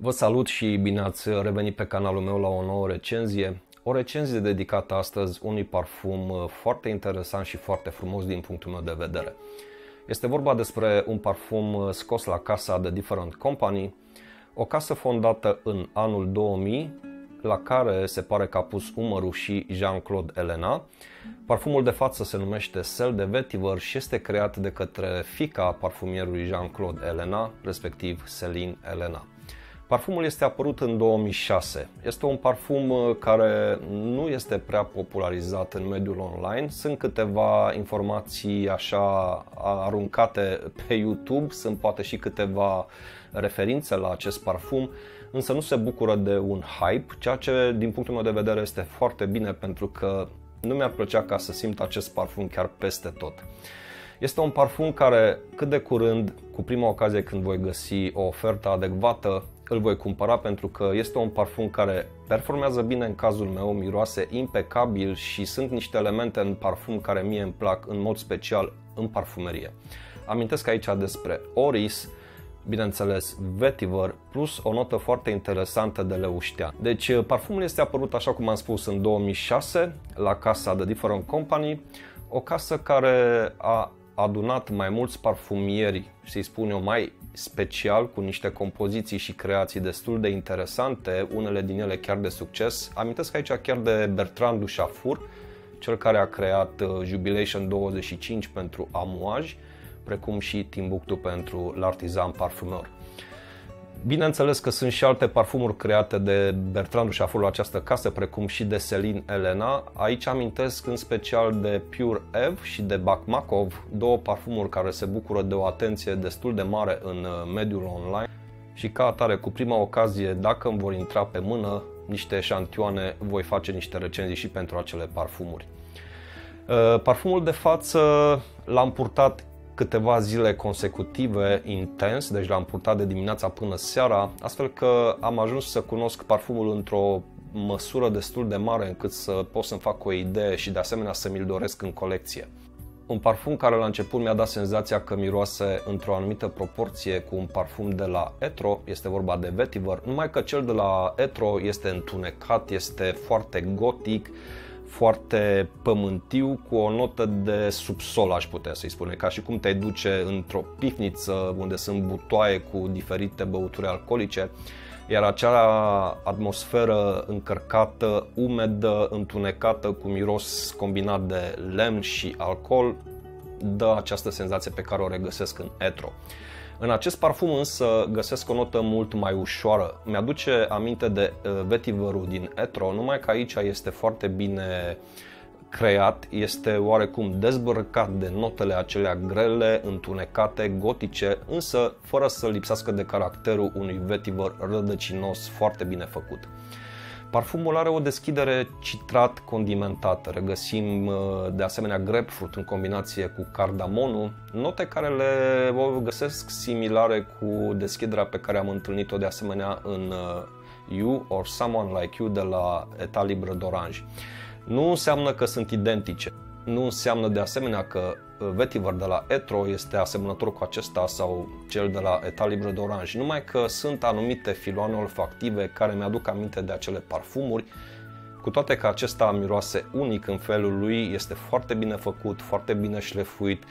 Vă salut și bine ați revenit pe canalul meu la o nouă recenzie. O recenzie dedicată astăzi unui parfum uh, foarte interesant și foarte frumos din punctul meu de vedere. Este vorba despre un parfum uh, scos la casa The Different Company, o casă fondată în anul 2000, la care se pare că a pus umărul și Jean-Claude Elena. Parfumul de față se numește Cel de Vetiver și este creat de către fica parfumierului Jean-Claude Elena, respectiv Celine Elena. Parfumul este apărut în 2006. Este un parfum uh, care nu este prea popularizat în mediul online. Sunt câteva informații așa aruncate pe YouTube, sunt poate și câteva referințe la acest parfum, însă nu se bucură de un hype, ceea ce din punctul meu de vedere este foarte bine pentru că nu mi-ar plăcea ca să simt acest parfum chiar peste tot. Este un parfum care cât de curând, cu prima ocazie când voi găsi o ofertă adecvată, îl voi cumpăra pentru că este un parfum care performează bine în cazul meu, miroase impecabil și sunt niște elemente în parfum care mie îmi plac în mod special în parfumerie. Amintesc aici despre Oris, bineînțeles vetiver, plus o notă foarte interesantă de leuștean. Deci parfumul este apărut, așa cum am spus, în 2006 la casa The Different Company, o casă care a adunat mai mulți parfumieri, să-i spun eu, mai special, cu niște compoziții și creații destul de interesante, unele din ele chiar de succes. Amintesc aici chiar de Bertrand Duchafur, cel care a creat uh, Jubilation 25 pentru Amouage, precum și Timbuktu pentru L'Artisan Parfumeur. Bineînțeles că sunt și alte parfumuri create de Bertrand și la această casă, precum și de Celine Elena. Aici amintesc în special de Pure Ev și de Bakhmakov, două parfumuri care se bucură de o atenție destul de mare în uh, mediul online și ca atare, cu prima ocazie, dacă îmi vor intra pe mână niște eșantioane, voi face niște recenzii și pentru acele parfumuri. Uh, parfumul de față l-am purtat câteva zile consecutive intens, deci l-am purtat de dimineața până seara, astfel că am ajuns să cunosc parfumul într-o măsură destul de mare încât să pot să-mi fac o idee și de asemenea să mi-l doresc în colecție. Un parfum care la început mi-a dat senzația că miroase într-o anumită proporție cu un parfum de la Etro, este vorba de Vetiver, numai că cel de la Etro este întunecat, este foarte gotic, foarte pământiu cu o notă de subsol, aș putea să-i spune, ca și cum te duce într-o pivniță unde sunt butoaie cu diferite băuturi alcoolice, iar acea atmosferă încărcată, umedă, întunecată, cu miros combinat de lemn și alcool, dă această senzație pe care o regăsesc în Etro. În acest parfum însă găsesc o notă mult mai ușoară. Mi-aduce aminte de uh, vetiverul din Etro, numai că aici este foarte bine creat, este oarecum dezbrăcat de notele acelea grele, întunecate, gotice, însă fără să lipsească de caracterul unui vetiver rădăcinos foarte bine făcut. Parfumul are o deschidere citrat condimentată. Regăsim uh, de asemenea grapefruit în combinație cu cardamonul, note care le găsesc similare cu deschiderea pe care am întâlnit-o de asemenea în uh, You or Someone Like You de la Eta Libre d'Orange. Nu înseamnă că sunt identice, nu înseamnă de asemenea că uh, vetiver de la Etro este asemănător cu acesta sau cel de la Eta Libre d'Orange, numai că sunt anumite filoane olfactive care mi-aduc aminte de acele parfumuri, cu toate că acesta miroase unic în felul lui, este foarte bine făcut, foarte bine șlefuit,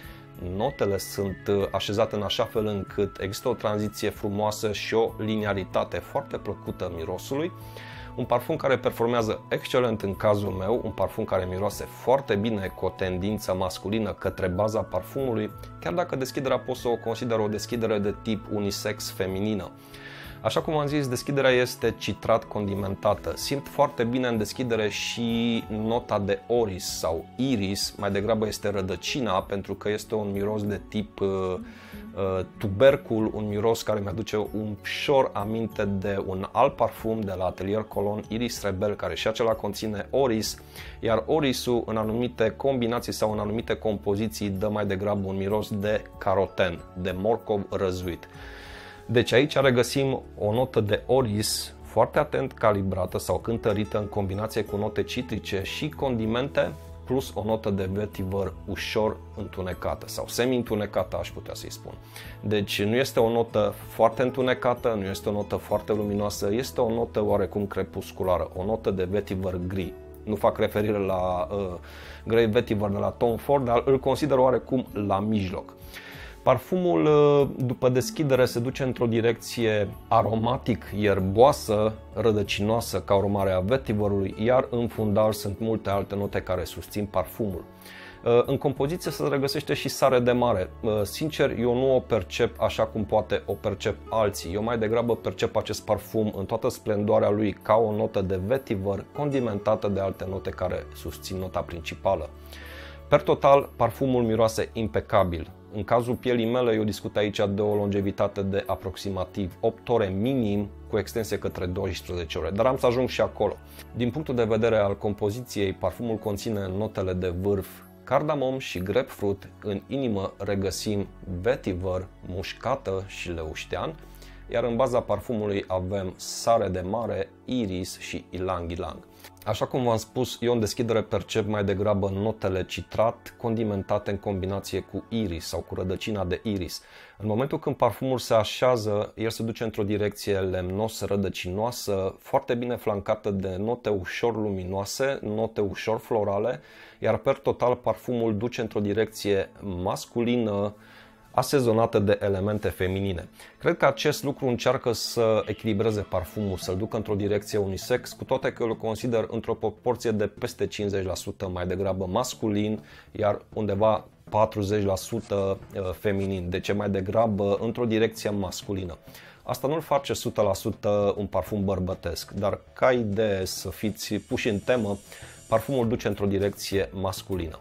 notele sunt uh, așezate în așa fel încât există o tranziție frumoasă și o linearitate foarte plăcută mirosului un parfum care performează excelent în cazul meu, un parfum care miroase foarte bine cu o tendință masculină către baza parfumului, chiar dacă deschiderea pot să o consider o deschidere de tip unisex feminină. Așa cum am zis, deschiderea este citrat condimentată. Simt foarte bine în deschidere și nota de oris sau iris, mai degrabă este rădăcina, pentru că este un miros de tip uh, uh, tubercul, un miros care mi-aduce un ușor aminte de un alt parfum de la Atelier Cologne, Iris Rebel, care și acela conține oris, iar orisul în anumite combinații sau în anumite compoziții dă mai degrabă un miros de caroten, de morcov răzuit. Deci aici regăsim o notă de oris foarte atent calibrată sau cântărită în combinație cu note citrice și condimente plus o notă de vetiver ușor întunecată sau semi-întunecată, aș putea să-i spun. Deci nu este o notă foarte întunecată, nu este o notă foarte luminoasă, este o notă oarecum crepusculară, o notă de vetiver gri. Nu fac referire la uh, grey vetiver de la Tom Ford, dar îl consider oarecum la mijloc. Parfumul, uh, după deschidere, se duce într-o direcție aromatic, ierboasă, rădăcinoasă ca urmare a vetiverului, iar în fundal sunt multe alte note care susțin parfumul. Uh, în compoziție se regăsește și sare de mare. Uh, sincer, eu nu o percep așa cum poate o percep alții. Eu mai degrabă percep acest parfum în toată splendoarea lui ca o notă de vetiver condimentată de alte note care susțin nota principală. Per total, parfumul miroase impecabil. În cazul pielii mele, eu discut aici de o longevitate de aproximativ 8 ore minim, cu extensie către 12 ore, dar am să ajung și acolo. Din punctul de vedere al compoziției, parfumul conține notele de vârf cardamom și grapefruit, în inimă regăsim vetiver, mușcată și leuștean, iar în baza parfumului avem sare de mare, iris și ilang-ilang. Așa cum v-am spus, eu în deschidere percep mai degrabă notele citrat condimentate în combinație cu iris sau cu rădăcina de iris. În momentul când parfumul se așează, el se duce într-o direcție lemnos, rădăcinoasă, foarte bine flancată de note ușor luminoase, note ușor florale, iar per total parfumul duce într-o direcție masculină, asezonată de elemente feminine. Cred că acest lucru încearcă să echilibreze parfumul, să-l ducă într-o direcție unisex, cu toate că îl consider într-o proporție de peste 50% mai degrabă masculin, iar undeva 40% uh, feminin, deci mai degrabă într-o direcție masculină. Asta nu-l face 100% un parfum bărbătesc, dar ca idee să fiți puși în temă, parfumul duce într-o direcție masculină.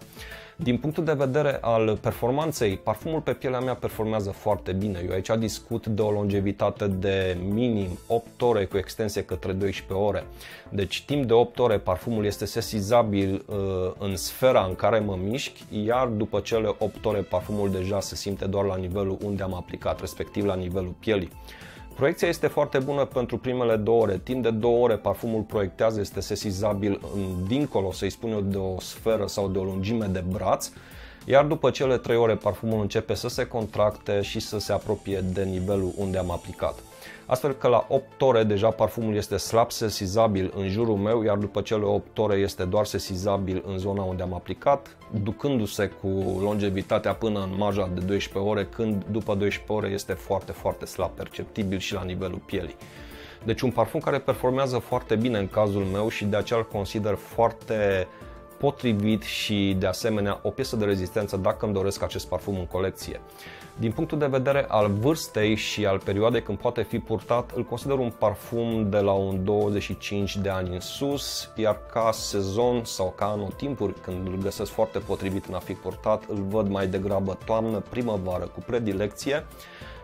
Din punctul de vedere al performanței, parfumul pe pielea mea performează foarte bine. Eu aici discut de o longevitate de minim 8 ore cu extensie către 12 ore. Deci timp de 8 ore parfumul este sesizabil uh, în sfera în care mă mișc, iar după cele 8 ore parfumul deja se simte doar la nivelul unde am aplicat, respectiv la nivelul pielii. Proiecția este foarte bună pentru primele două ore. Timp de două ore parfumul proiectează, este sesizabil dincolo, să-i spun eu, de o sferă sau de o lungime de braț, iar după cele trei ore parfumul începe să se contracte și să se apropie de nivelul unde am aplicat astfel că la 8 ore deja parfumul este slab sesizabil în jurul meu, iar după cele 8 ore este doar sesizabil în zona unde am aplicat, ducându-se cu longevitatea până în marja de 12 ore, când după 12 ore este foarte, foarte slab perceptibil și la nivelul pielii. Deci un parfum care performează foarte bine în cazul meu și de aceea îl consider foarte potrivit și de asemenea o piesă de rezistență dacă îmi doresc acest parfum în colecție. Din punctul de vedere al vârstei și al perioadei când poate fi purtat, îl consider un parfum de la un 25 de ani în sus, iar ca sezon sau ca anotimpuri, când îl găsesc foarte potrivit în a fi purtat, îl văd mai degrabă toamnă, primăvară cu predilecție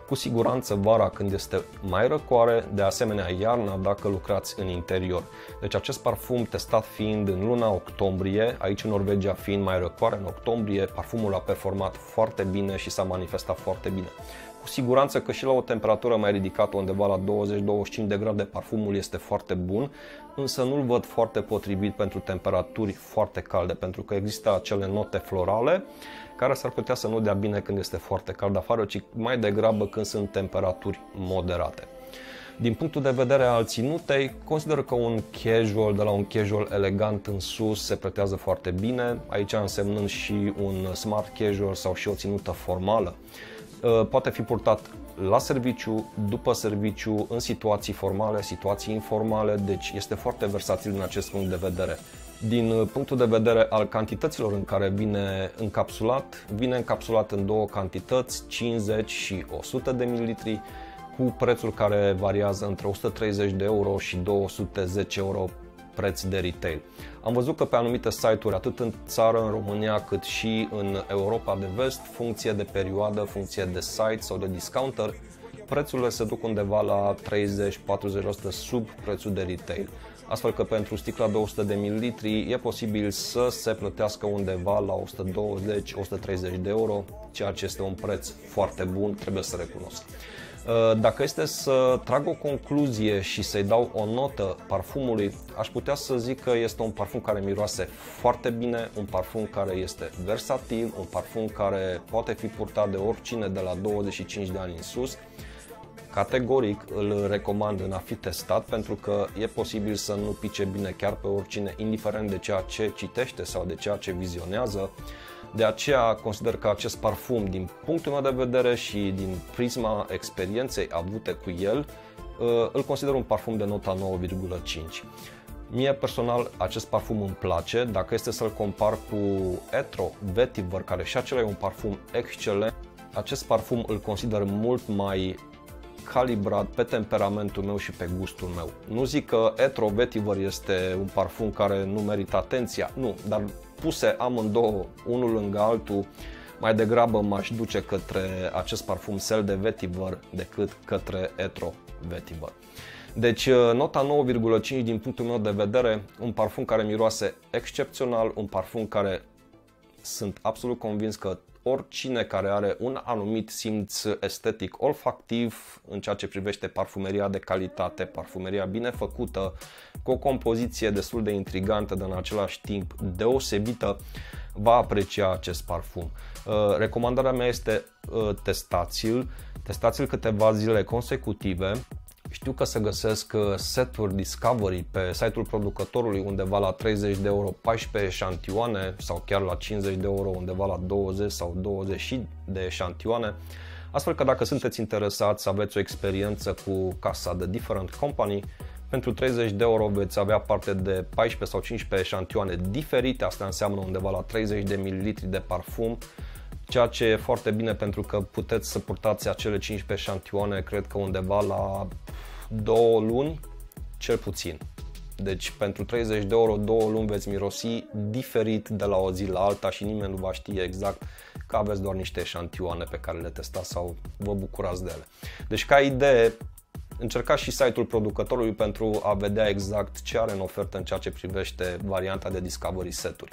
cu siguranță vara când este mai răcoare, de asemenea iarna dacă lucrați în interior. Deci acest parfum testat fiind în luna octombrie, aici în Norvegia fiind mai răcoare în octombrie, parfumul a performat foarte bine și s-a manifestat foarte bine. Cu siguranță că și la o temperatură mai ridicată, undeva la 20-25 de grade, parfumul este foarte bun, însă nu-l văd foarte potrivit pentru temperaturi foarte calde, pentru că există acele note florale care s-ar putea să nu dea bine când este foarte cald afară, ci mai degrabă când sunt temperaturi moderate. Din punctul de vedere al ținutei, consider că un casual de la un casual elegant în sus se pretează foarte bine, aici însemnând și un smart casual sau și o ținută formală. Uh, poate fi purtat la serviciu, după serviciu, în situații formale, situații informale, deci este foarte versatil din acest punct de vedere. Din uh, punctul de vedere al cantităților în care vine încapsulat, vine încapsulat în două cantități, 50 și 100 de mililitri, cu prețul care variază între 130 de euro și 210 euro preț de retail. Am văzut că pe anumite site-uri, atât în țară, în România, cât și în Europa de vest, funcție de perioadă, funcție de site sau de discounter, prețurile se duc undeva la 30-40% sub prețul de retail. Astfel că pentru sticla 200 de ml e posibil să se plătească undeva la 120-130 de euro, ceea ce este un preț foarte bun, trebuie să recunosc. Uh, dacă este să trag o concluzie și să-i dau o notă parfumului, aș putea să zic că este un parfum care miroase foarte bine, un parfum care este versatil, un parfum care poate fi purtat de oricine de la 25 de ani în sus. Categoric îl recomand în a fi testat pentru că e posibil să nu pice bine chiar pe oricine, indiferent de ceea ce citește sau de ceea ce vizionează. De aceea consider că acest parfum, din punctul meu de vedere și din prisma experienței avute cu el, uh, îl consider un parfum de nota 9,5. Mie personal acest parfum îmi place, dacă este să-l compar cu Etro Vetiver, care și acela e un parfum excelent, acest parfum îl consider mult mai calibrat pe temperamentul meu și pe gustul meu. Nu zic că Etro Vetiver este un parfum care nu merită atenția, nu, dar puse amândouă, unul lângă altul, mai degrabă m-aș duce către acest parfum Sel de Vetiver decât către Etro Vetiver. Deci uh, nota 9,5 din punctul meu de vedere, un parfum care miroase excepțional, un parfum care sunt absolut convins că oricine care are un anumit simț estetic olfactiv în ceea ce privește parfumeria de calitate, parfumeria bine făcută, cu o compoziție destul de intrigantă, dar în același timp deosebită, va aprecia acest parfum. Uh, recomandarea mea este uh, testați-l, testați-l câteva zile consecutive, știu că se găsesc uh, seturi Discovery pe site-ul producătorului undeva la 30 de euro 14 eșantioane sau chiar la 50 de euro undeva la 20 sau 20 de eșantioane. Astfel că dacă sunteți interesați să aveți o experiență cu casa de Different Company, pentru 30 de euro veți avea parte de 14 sau 15 eșantioane diferite, asta înseamnă undeva la 30 de ml de parfum, ceea ce e foarte bine pentru că puteți să purtați acele 15 eșantioane, cred că undeva la două luni, cel puțin. Deci pentru 30 de euro, două luni veți mirosi diferit de la o zi la alta și nimeni nu va ști exact că aveți doar niște eșantioane pe care le testați sau vă bucurați de ele. Deci ca idee, încercați și site-ul producătorului pentru a vedea exact ce are în ofertă în ceea ce privește varianta de Discovery seturi.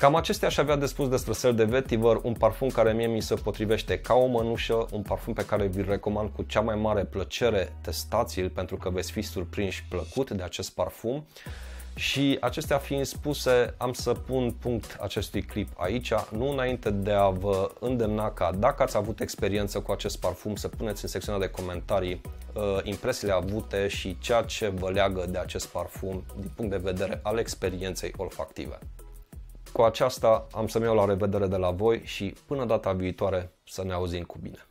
Cam acestea aș avea de spus despre Sel de Vetiver, un parfum care mie mi se potrivește ca o mănușă, un parfum pe care vi-l recomand cu cea mai mare plăcere, testați-l pentru că veți fi surprinși plăcut de acest parfum. Și acestea fiind spuse, am să pun punct acestui clip aici, nu înainte de a vă îndemna ca dacă ați avut experiență cu acest parfum să puneți în secțiunea de comentarii uh, impresiile avute și ceea ce vă leagă de acest parfum din punct de vedere al experienței olfactive. Cu aceasta am să-mi iau la revedere de la voi și până data viitoare să ne auzim cu bine.